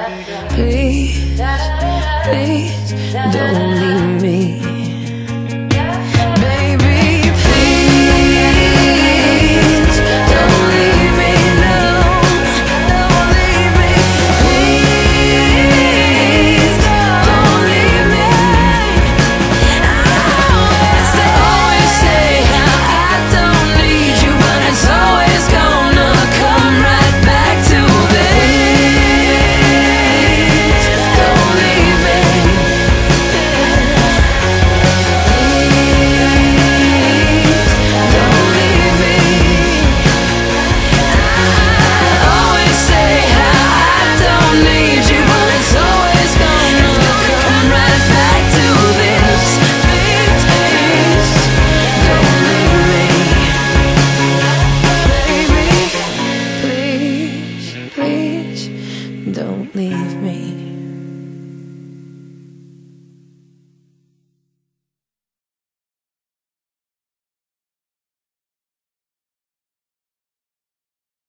Please, please don't leave don't leave me.